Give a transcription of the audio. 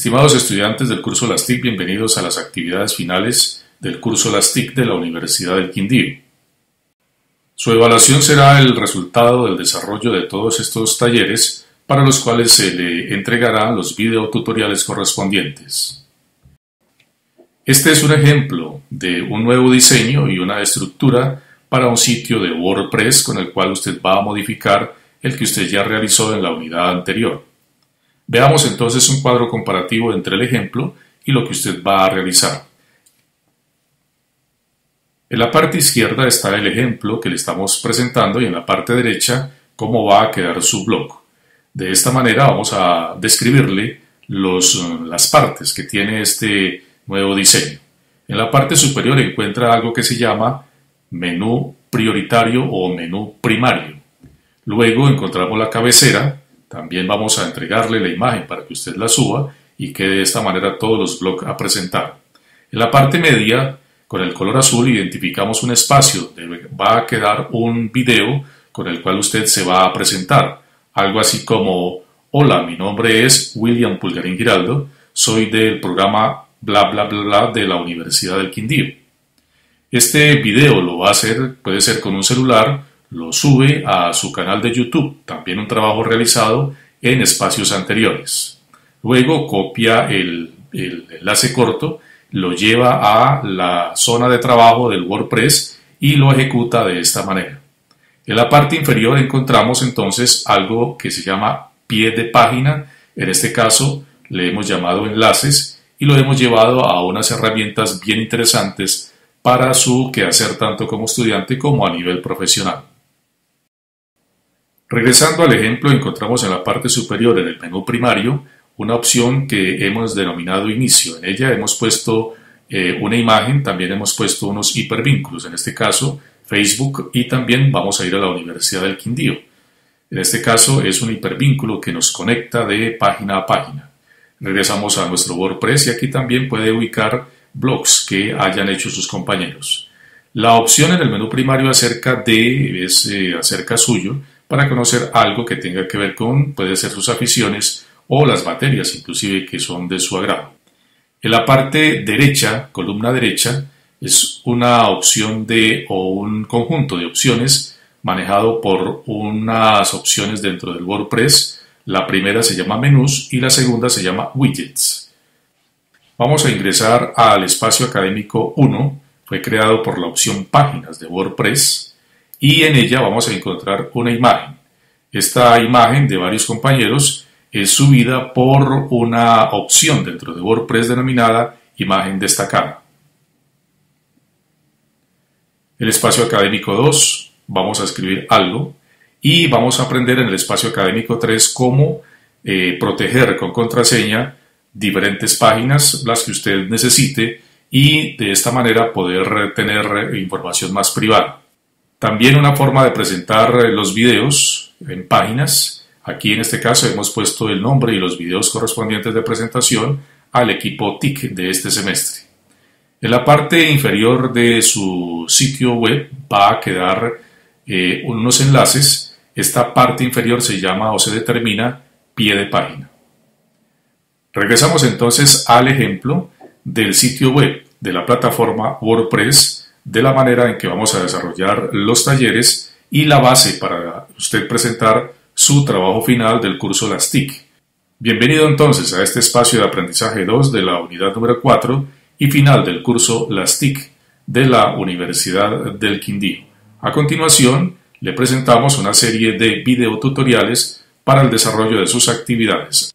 Estimados estudiantes del curso LASTIC, bienvenidos a las actividades finales del curso LASTIC de la Universidad del Quindío. Su evaluación será el resultado del desarrollo de todos estos talleres para los cuales se le entregarán los videotutoriales correspondientes. Este es un ejemplo de un nuevo diseño y una estructura para un sitio de WordPress con el cual usted va a modificar el que usted ya realizó en la unidad anterior. Veamos entonces un cuadro comparativo entre el ejemplo y lo que usted va a realizar. En la parte izquierda está el ejemplo que le estamos presentando y en la parte derecha cómo va a quedar su blog. De esta manera vamos a describirle los, las partes que tiene este nuevo diseño. En la parte superior encuentra algo que se llama menú prioritario o menú primario. Luego encontramos la cabecera, también vamos a entregarle la imagen para que usted la suba y quede de esta manera todos los blogs a presentar. En la parte media, con el color azul, identificamos un espacio donde va a quedar un video con el cual usted se va a presentar. Algo así como, hola, mi nombre es William Pulgarín Giraldo, soy del programa bla bla bla bla de la Universidad del Quindío. Este video lo va a hacer, puede ser con un celular lo sube a su canal de YouTube, también un trabajo realizado en espacios anteriores. Luego copia el, enlace corto, lo lleva a la zona de trabajo del WordPress y lo ejecuta de esta manera. En la parte inferior encontramos entonces algo que se llama pie de página, en este caso le hemos llamado enlaces y lo hemos llevado a unas herramientas bien interesantes para su quehacer tanto como estudiante como a nivel profesional. Regresando al ejemplo, encontramos en la parte superior en el menú primario una opción que hemos denominado inicio. En ella hemos puesto eh, una imagen, también hemos puesto unos hipervínculos, en este caso Facebook y también vamos a ir a la Universidad del Quindío. En este caso es un hipervínculo que nos conecta de página a página. Regresamos a nuestro WordPress y aquí también puede ubicar blogs que hayan hecho sus compañeros. La opción en el menú primario acerca de es eh, acerca suyo para conocer algo que tenga que ver con, puede ser sus aficiones o las materias inclusive que son de su agrado. En la parte derecha, columna derecha, es una opción de o un conjunto de opciones manejado por unas opciones dentro del WordPress. La primera se llama menús y la segunda se llama widgets. Vamos a ingresar al espacio académico 1, fue creado por la opción páginas de WordPress y en ella vamos a encontrar una imagen. Esta imagen de varios compañeros es subida por una opción dentro de WordPress denominada imagen destacada. El espacio académico 2 vamos a escribir algo y vamos a aprender en el espacio académico 3 cómo eh, proteger con contraseña diferentes páginas, las que usted necesite y de esta manera poder tener información más privada. También una forma de presentar eh, los videos en páginas. Aquí en este caso hemos puesto el nombre y los videos correspondientes de presentación al equipo TIC de este semestre. En la parte inferior de su sitio web va a quedar eh, unos enlaces. Esta parte inferior se llama o se determina pie de página. Regresamos entonces al ejemplo del sitio web de la plataforma WordPress de la manera en que vamos a desarrollar los talleres y la base para usted presentar su trabajo final del curso Las TIC. Bienvenido entonces a este espacio de aprendizaje 2 de la unidad número 4 y final del curso Las TIC de la Universidad del Quindío. A continuación, le presentamos una serie de videotutoriales para el desarrollo de sus actividades.